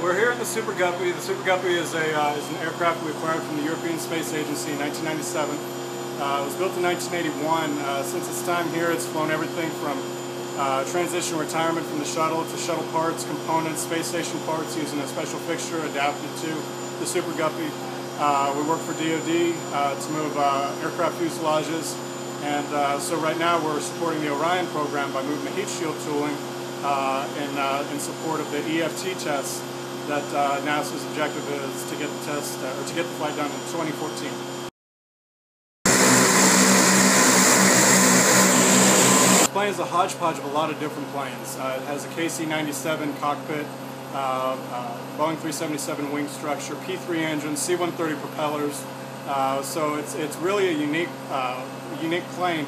the Super Guppy. The Super Guppy is, a, uh, is an aircraft we acquired from the European Space Agency in 1997. Uh, it was built in 1981. Uh, since its time here, it's flown everything from uh, transition retirement from the shuttle to shuttle parts, components, space station parts using a special fixture adapted to the Super Guppy. Uh, we work for DoD uh, to move aircraft fuselages, and so right now we're supporting the Orion program by moving the heat shield tooling uh, in, uh, in support of the EFT test that uh, NASA's objective is to get the test or to get the flight done in 2014. This plane is a hodgepodge of a lot of different planes. Uh, it has a KC-97 cockpit, uh, uh, Boeing 377 wing structure, P-3 engine, C-130 propellers. so it's, it's really a unique, unique plane.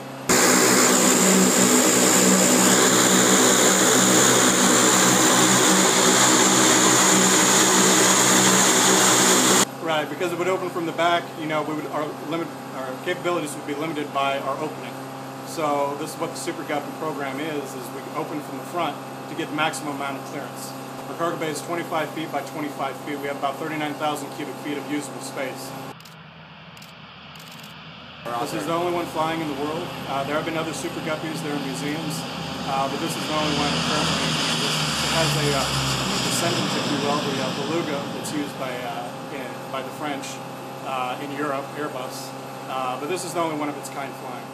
Right, because it would open from the back, you know, we would our limit our capabilities would be limited by our opening. So this is what the Super Guppy program is: is we open from the front to get the maximum amount of clearance. Our cargo bay is 25 feet by 25 feet. We have about 39,000 cubic feet of usable space. This is the only one flying in the world. Uh, there have been other Super Guppies. They're in museums, uh, but this is the only one currently. It has a uh, descendant, if you will, the uh, beluga that's used by uh, by the French uh, in Europe, Airbus. Uh, but this is the only one of its kind flying.